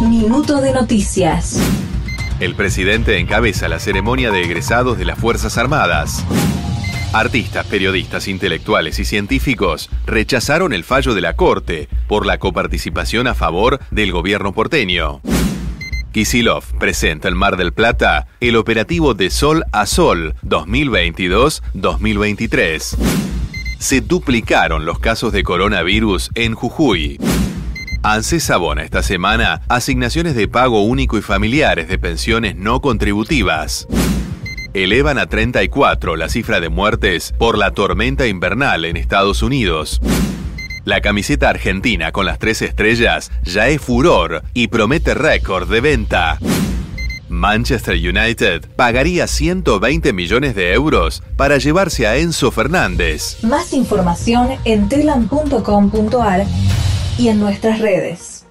Minuto de noticias. El presidente encabeza la ceremonia de egresados de las Fuerzas Armadas. Artistas, periodistas, intelectuales y científicos rechazaron el fallo de la Corte por la coparticipación a favor del gobierno porteño. Kisilov presenta en Mar del Plata el operativo de Sol a Sol 2022-2023. Se duplicaron los casos de coronavirus en Jujuy. ANSES abona esta semana asignaciones de pago único y familiares de pensiones no contributivas. Elevan a 34 la cifra de muertes por la tormenta invernal en Estados Unidos. La camiseta argentina con las tres estrellas ya es furor y promete récord de venta. Manchester United pagaría 120 millones de euros para llevarse a Enzo Fernández. Más información en telam.com.ar y en nuestras redes.